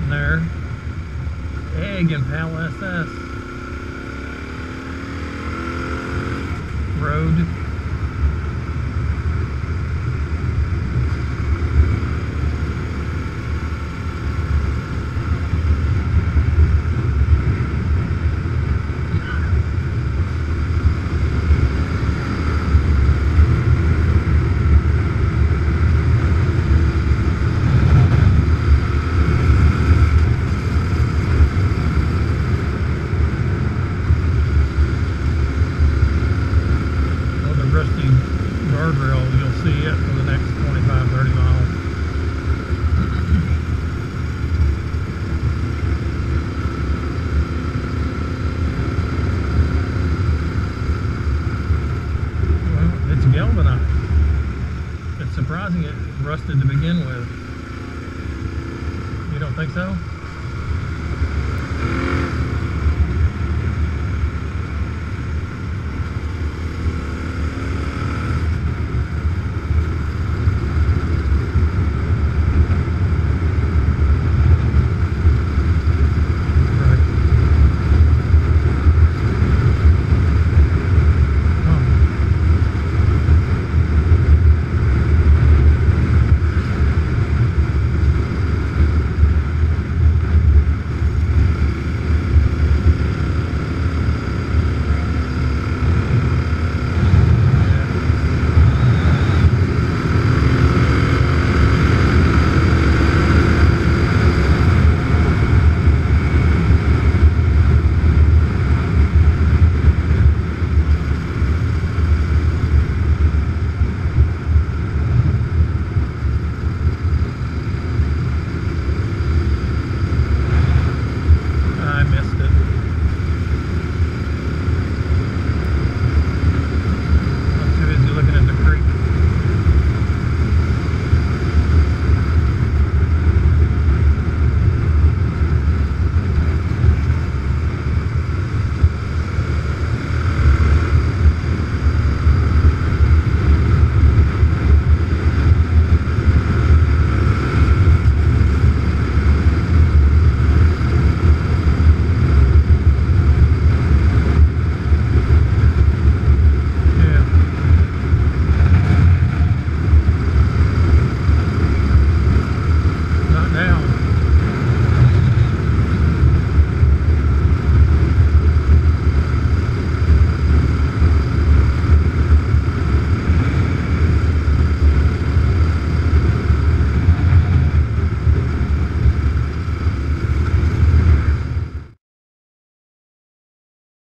sitting there. Egg and Pal SS. Road. Rusty guardrail, you'll see it for the next 25, 30 miles. It's galvanized. It's surprising it rusted to begin with. You don't think so?